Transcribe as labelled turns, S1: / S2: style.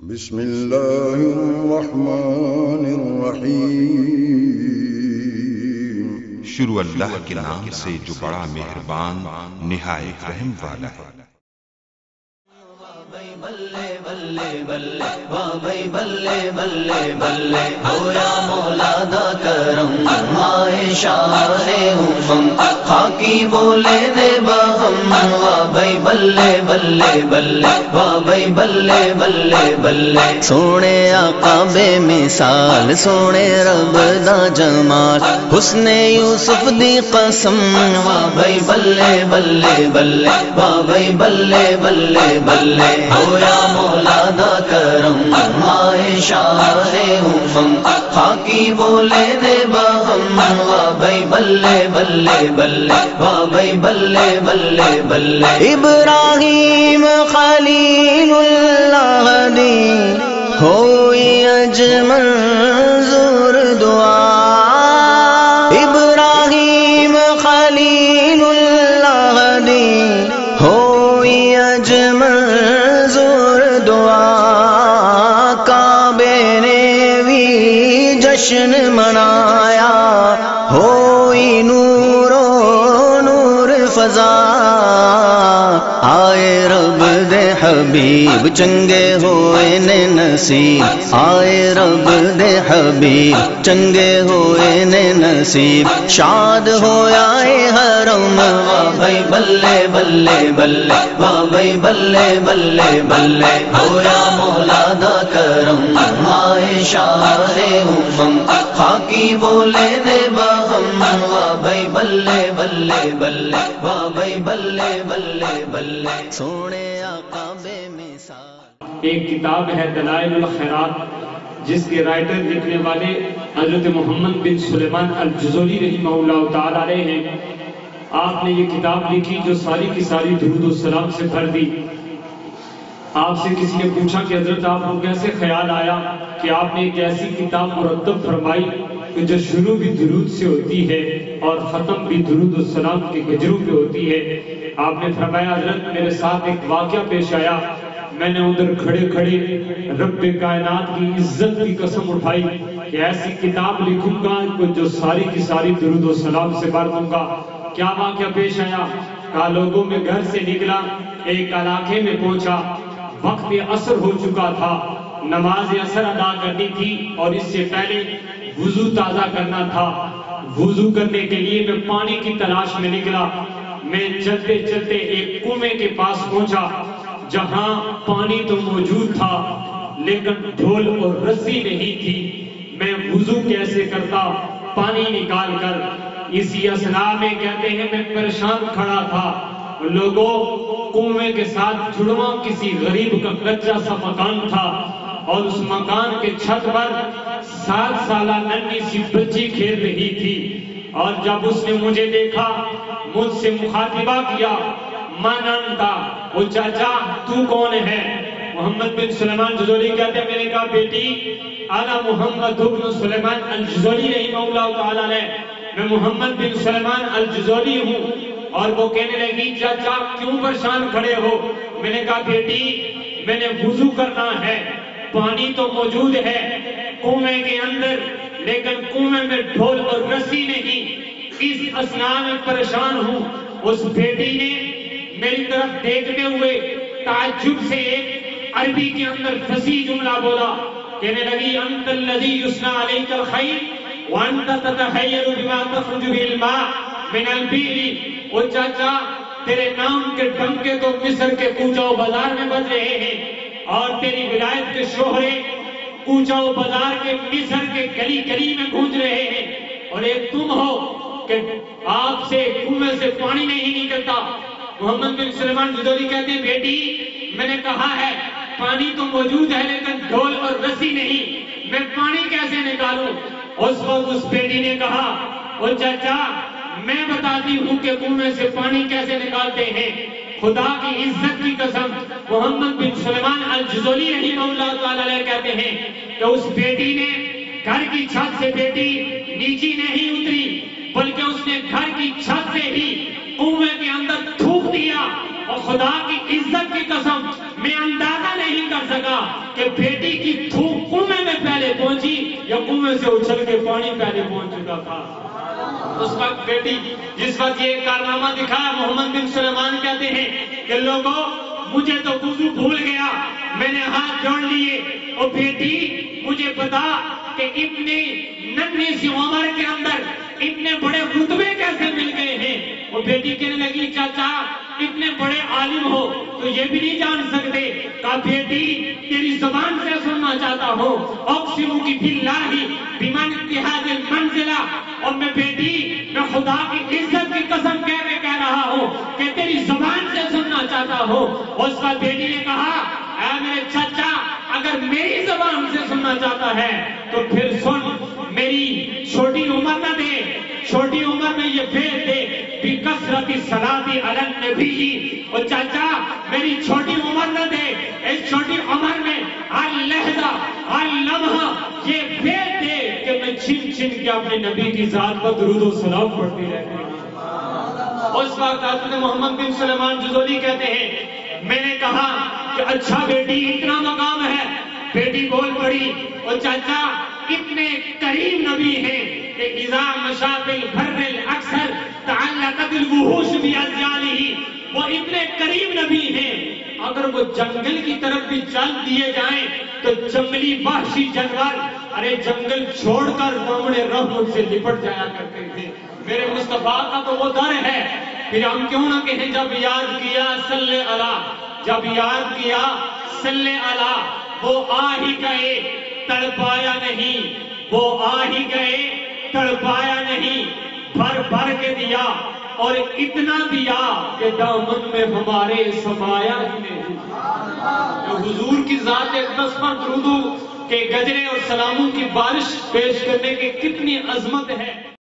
S1: بسم الله الرحمن الرحيم
S2: شروع اللہ کے نام سے جو بڑا مہربان نہایت رحم والا ہے۔
S3: بلے بلے بلے بابئی بلے بلے بلے ہویا مولا دا کرم مائے شاہ امم خاکی بولے دے بہم بابئی بلے بلے بلے بابئی بلے بلے بلے۔ سونے آقا بے مثال سونے رب دا جمال۔ حسن یوسف دی قسم۔ بابئی بلے بلے بلے بابئی بلے بلے بلے۔ ہویا مولا دا کرم مائے شاہ امم۔ خاکی بولے دے بہم بابئی بلے بلے بلے بابئی بلے بلے بلے۔ ابراہیم خلیل اللہ دی ہوئی اجمل جشن منایا، ہوئی نور و نور فضا۔ آئے رب دے حبیب، چنگے ہوئے نے نصیب۔ آئے رب دے حبیب، چنگے ہوئے نے نصیب۔ شاد ہویا اے حرم بھائی بلے بلے بلے بھائی بلے بلے بلے۔ ہویا مولا دا کرم۔ امم، خاکی بولے دے بہم بھائی بلے بلے بلے بھائی بلے بلے بلے۔ سونے آقا بے مثال۔
S4: ایک کتاب ہے دلائل الخیرات، جس کے رائٹر لکھنے والے حضرت محمد بن سلیمان الجزولی رحمہ اللہ تعالی علیہ ہیں۔ آپ نے یہ کتاب لکھی جو ساری کی ساری درود و سلام سے بھر دی۔ آپ سے کسی نے پوچھا کہ حضرت آپ کو کیسے خیال آیا کہ آپ نے ایک ایسی کتاب مرتب فرمائی کہ جو شروع بھی درود سے ہوتی ہے اور ختم بھی درود و سلام کے گجروں پہ ہوتی ہے؟ آپ نے فرمایا، حضرت، میرے ساتھ ایک واقعہ پیش آیا۔ میں نے ادھر کھڑے کھڑے رب کائنات کی عزت کی قسم اٹھائی کہ ایسی کتاب لکھوں گا جو ساری کی ساری درود و سلام سے بھر دوں گا۔ کیا واقعہ پیش آیا؟ کہا، لوگوں میں گھر سے نکلا، ایک علاقے میں پہنچا۔ وقت اثر ہو چکا تھا۔ نماز اثر ادا کرنی تھی اور اس سے پہلے وضو تازہ کرنا تھا۔ وضو کرنے کے لیے میں پانی کی تلاش میں نکلا۔ میں چلتے چلتے ایک کنویں کے پاس پہنچا، جہاں پانی تو موجود تھا، لیکن ڈھول اور رسی نہیں تھی۔ میں وضو کیسے کرتا؟ پانی نکال کر۔ اسی اسنا میں کہتے ہیں میں پریشان کھڑا تھا۔ لوگوں کنویں کے ساتھ جڑواں کسی غریب کا کچا سا مکان تھا اور اس مکان کے چھت پر سات سالہ ننی سی بچی کھیل رہی تھی اور جب اس نے مجھے دیکھا، مجھ سے مخاطبہ کیا من انتا وہ چاچا، تو کون ہے؟ محمد بن سلیمان جزولی کہتے ہیں میں نے کہا بیٹی انا محمد بن سلیمان الجزولی رحمہ اللہ تعالیٰ نے، میں محمد بن سلیمان الجزولی ہوں۔ اور وہ کہنے لگی چاچا کیوں پریشان کھڑے ہو؟ میں نے کہا، بیٹی، میں نے وضو کرنا ہے، پانی تو موجود ہے کنویں کے اندر، لیکن کنویں میں ڈھول اور رسی نہیں۔ اس اسنا میں پریشان ہوں۔ اس بیٹی نے میری طرف دیکھتے ہوئے تعجب سے ایک عربی کے اندر فصیح جملہ بولا۔ کہنے لگی، انت الذی یسنا علیک الخیر، وانت تتخیر بما تخرج بالماء من البئر او چاچا، تیرے نام کے ڈنکے تو مصر کے کوچاؤ بازار میں بج رہے ہیں۔ اور تیری ولایت کے شوہرے کوچاؤ بازار کے مصر کے گلی گلی میں گونج رہے ہیں۔ اور ایک تم ہو کہ آپ سے کنویں سے پانی نہیں نکلتا۔ محمد بن سلیمان جدوری کہتے ہیں، بیٹی، میں نے کہا ہے، پانی تو موجود ہے، لیکن ڈھول اور رسی نہیں۔ میں پانی کیسے نکالوں؟ اس وقت اس بیٹی نے کہا، وہ چاچا میں بتاتی ہوں کہ کنویں سے پانی کیسے نکالتے ہیں۔ خدا کی عزت کی قسم، محمد بن سلمان الجزولی رحمہ اللہ تعالی کہتے ہیں کہ اس بیٹی نے گھر کی چھت سے بیٹی نیچی نہیں اتری، بلکہ اس نے گھر کی چھت اور خدا کی عزت کی قسم میں اندازہ نہیں کر سکا کہ بیٹی کی تھوک کنویں میں پہلے پہنچی یا کنویں سے اچھل کے پانی پہلے پہنچ چکا تھا۔ اس وقت بیٹی جس وقت یہ کارنامہ دکھایا محمد بن سلیمان کہتے ہیں کہ لوگوں مجھے تو وضو بھول گیا، میں نے ہاتھ جوڑ لیے۔ اور بیٹی، مجھے بتا کہ اتنی ننھی سی عمر کے اندر اتنے بڑے رتبے کیسے مل گئے ہیں۔ وہ بیٹی کہنے لگی، چاچا اتنے بڑے عالم ہو تو یہ بھی نہیں جان سکتے کہا بیٹی تیری زبان سے سننا چاہتا ہوں اقسم کی باللہ بمن اتحاد المنزلہ۔ اور میں بیٹی، میں خدا کی عزت کی قسم کہہ کے کہہ رہا ہوں کہ تیری زبان سے سننا چاہتا ہوں اس کا بیٹی نے کہا، اے میرے چچا، اگر میری زبان سے سننا چاہتا ہے تو پھر سن۔ میری چھوٹی عمر نہ دے، چھوٹی عمر میں یہ بھیج دے۔ بھی کثرت سلادی علن نبی جی۔ اور چاچا، میری چھوٹی عمر نہ دے۔ اس چھوٹی عمر میں ہر لہجہ ہر لمحہ یہ بھیج دے کہ میں چھن چھن کے اپنے نبی کی ذات پر درود و سلام پڑھتی رہتی ہوں۔ اس وقت حضرت محمد بن سلیمان جزولی کہتے ہیں، میں نے کہا کہ اچھا بیٹی، اتنا مقام ہے۔ بیٹی بول پڑی، اور چاچا، اتنے کریم نبی ہیں کہ اذا مشابل بھرل اکثر تعلقت الوحوش بھی ازیالی وہ اتنے کریم نبی ہیں۔ اگر وہ جنگل کی طرف بھی چل دیے جائیں، تو جنگلی وحشی جانور ارے جنگل چھوڑ کر بامڑے رحمت سے لپٹ جایا کرتے تھے۔ میرے مصطفیٰ کا تو وہ در ہے۔ پھر ہم کیوں نہ کہیں، جب یاد کیا صلی اللہ، جب یاد کیا صلی اللہ، وہ آ ہی گئے، تڑپایا نہیں۔ وہ آ ہی گئے، تڑپایا نہیں۔ بھر بھر کے دیا اور اتنا دیا کہ دامن میں ہمارے سمایا ہی نہیں۔ جو حضور کی ذات اقدس پر درودو کے گجرے اور سلاموں کی بارش پیش کرنے کی کتنی عظمت ہے۔